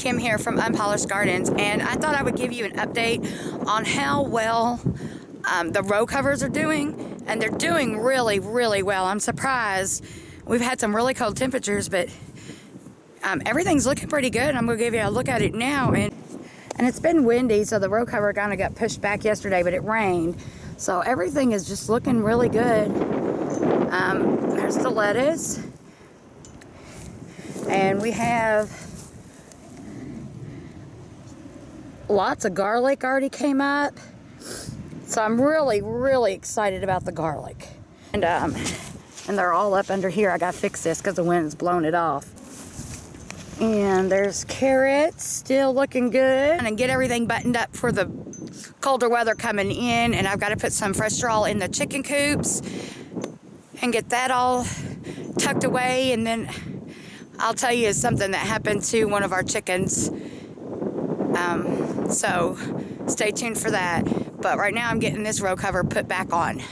Kim here from Unpolished Gardens, and I thought I would give you an update on how well um, the row covers are doing, and they're doing really, really well. I'm surprised. We've had some really cold temperatures, but um, everything's looking pretty good. I'm going to give you a look at it now, and and it's been windy, so the row cover kind of got pushed back yesterday, but it rained, so everything is just looking really good. Um, there's the lettuce, and we have lots of garlic already came up. So I'm really, really excited about the garlic. And um, and they're all up under here. I gotta fix this because the wind's blown it off. And there's carrots still looking good. And get everything buttoned up for the colder weather coming in. And I've got to put some fresh straw in the chicken coops and get that all tucked away. And then I'll tell you something that happened to one of our chickens. Um, so stay tuned for that. But right now I'm getting this row cover put back on.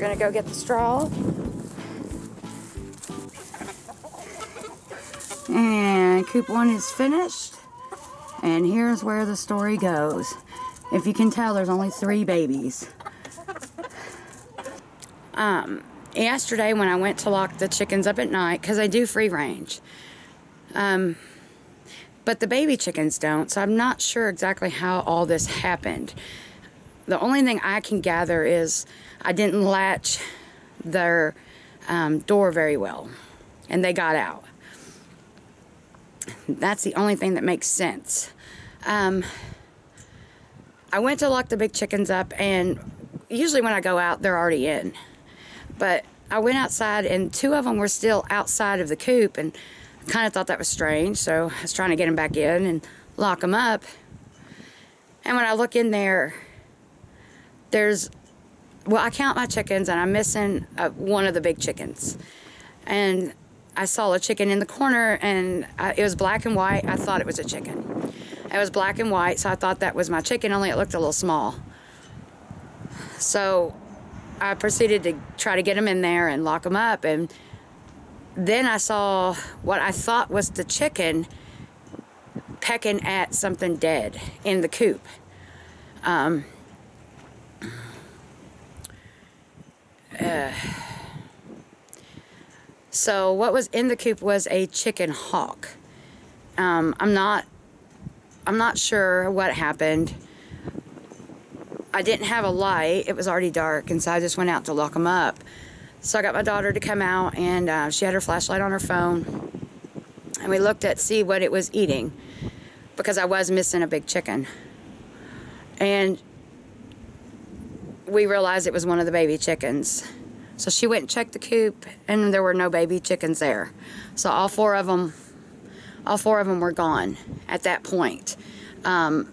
Gonna go get the straw. And coop one is finished. And here's where the story goes. If you can tell, there's only three babies. Um, yesterday when I went to lock the chickens up at night, because I do free range, um, but the baby chickens don't, so I'm not sure exactly how all this happened. The only thing I can gather is I didn't latch their um, door very well, and they got out. That's the only thing that makes sense. Um, I went to lock the big chickens up, and usually when I go out, they're already in. But I went outside, and two of them were still outside of the coop, and kind of thought that was strange. So I was trying to get them back in and lock them up. And when I look in there, there's well, I count my chickens, and I'm missing uh, one of the big chickens. And I saw a chicken in the corner, and I, it was black and white. I thought it was a chicken. It was black and white, so I thought that was my chicken, only it looked a little small. So I proceeded to try to get him in there and lock him up, and then I saw what I thought was the chicken pecking at something dead in the coop. Um, so what was in the coop was a chicken hawk. Um, I'm not I'm not sure what happened. I didn't have a light. It was already dark, and so I just went out to lock them up. So I got my daughter to come out, and uh, she had her flashlight on her phone, and we looked at see what it was eating, because I was missing a big chicken. And we realized it was one of the baby chickens. So she went and checked the coop, and there were no baby chickens there. So all four of them, all four of them were gone at that point. Um,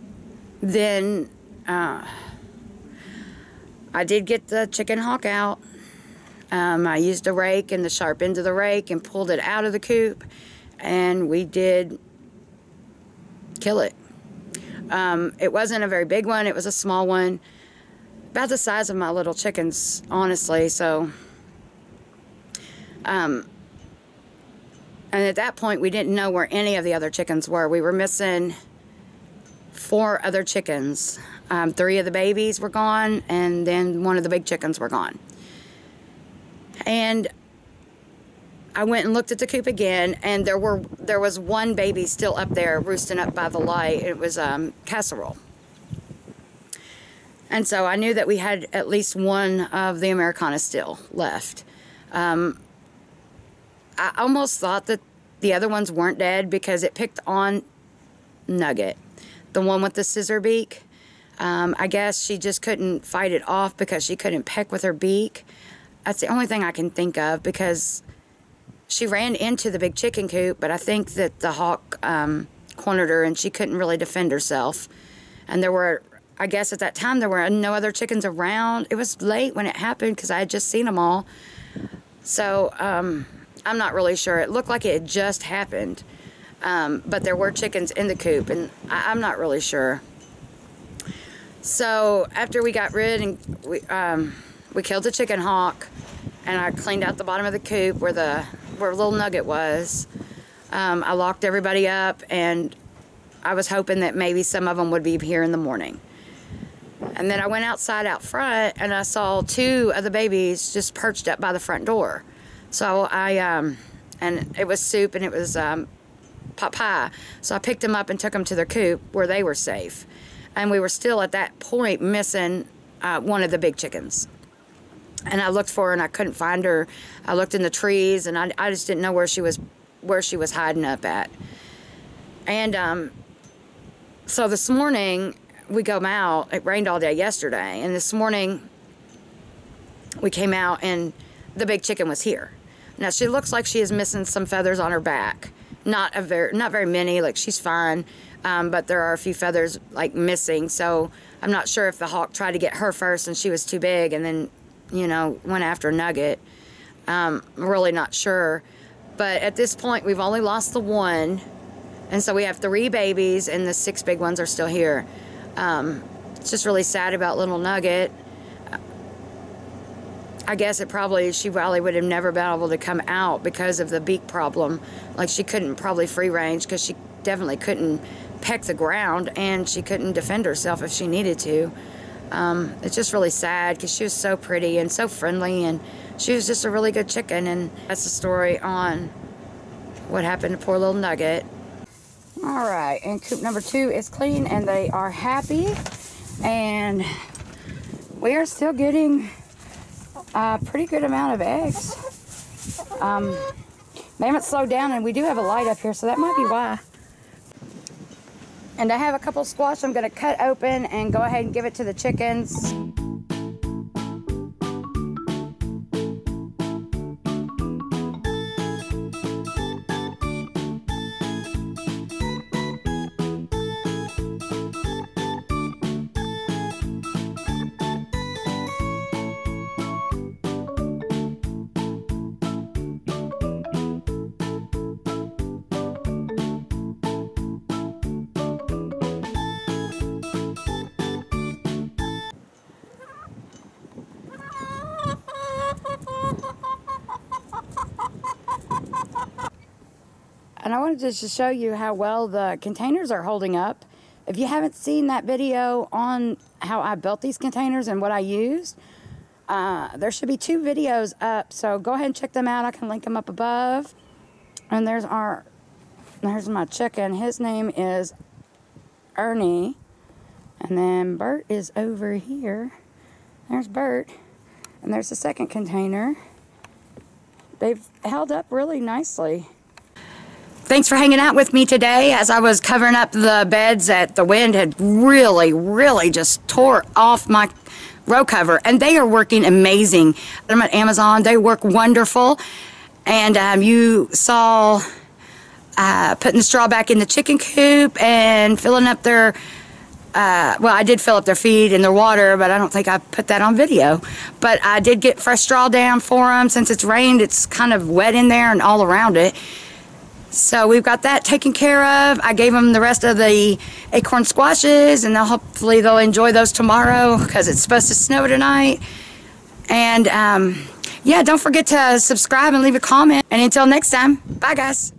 then uh, I did get the chicken hawk out. Um, I used a rake and the sharp end of the rake and pulled it out of the coop, and we did kill it. Um, it wasn't a very big one; it was a small one about the size of my little chickens, honestly. So, um, and at that point, we didn't know where any of the other chickens were. We were missing four other chickens. Um, three of the babies were gone, and then one of the big chickens were gone. And I went and looked at the coop again, and there were there was one baby still up there roosting up by the light. It was um, casserole. And so I knew that we had at least one of the Americana still left. Um, I almost thought that the other ones weren't dead because it picked on Nugget, the one with the scissor beak. Um, I guess she just couldn't fight it off because she couldn't peck with her beak. That's the only thing I can think of because she ran into the big chicken coop, but I think that the hawk um, cornered her and she couldn't really defend herself. And there were, I guess at that time, there were no other chickens around. It was late when it happened because I had just seen them all. So um, I'm not really sure. It looked like it had just happened. Um, but there were chickens in the coop, and I, am not really sure. So after we got rid and we um, we killed the chicken hawk, and I cleaned out the bottom of the coop where the where little nugget was. Um, I locked everybody up, and I was hoping that maybe some of them would be here in the morning. And then I went outside out front, and I saw two of the babies just perched up by the front door. So I um, and it was soup, and it was um, pot pie. So I picked them up and took them to their coop where they were safe. And we were still at that point missing uh, one of the big chickens. And I looked for her and I couldn't find her. I looked in the trees and I, I just didn't know where she was where she was hiding up at. And um, so this morning we go out. It rained all day yesterday, and this morning we came out and the big chicken was here. Now she looks like she is missing some feathers on her back not a very not very many like she's fine um, but there are a few feathers like missing so I'm not sure if the hawk tried to get her first and she was too big and then you know went after Nugget um, I'm really not sure but at this point we've only lost the one and so we have three babies and the six big ones are still here um, it's just really sad about little Nugget I guess it probably, she probably would have never been able to come out because of the beak problem. Like she couldn't probably free range because she definitely couldn't peck the ground and she couldn't defend herself if she needed to. Um, it's just really sad because she was so pretty and so friendly and she was just a really good chicken. And that's the story on what happened to poor little Nugget. All right, and coop number two is clean and they are happy. And we are still getting a pretty good amount of eggs. Um, they haven't slowed down and we do have a light up here, so that might be why. And I have a couple squash I'm gonna cut open and go ahead and give it to the chickens. And I wanted to just show you how well the containers are holding up. If you haven't seen that video on how I built these containers and what I used, uh, there should be two videos up. So go ahead and check them out. I can link them up above. And there's our, there's my chicken. His name is Ernie. And then Bert is over here. There's Bert. And there's the second container. They've held up really nicely. Thanks for hanging out with me today as I was covering up the beds that the wind had really, really just tore off my row cover. And they are working amazing. I'm at Amazon. They work wonderful. And um, you saw uh, putting the straw back in the chicken coop and filling up their uh, well, I did fill up their feed and their water, but I don't think I put that on video. But I did get fresh straw down for them. Since it's rained, it's kind of wet in there and all around it. So we've got that taken care of. I gave them the rest of the acorn squashes and they'll hopefully they'll enjoy those tomorrow because it's supposed to snow tonight. And um, yeah, don't forget to subscribe and leave a comment. And until next time, bye guys.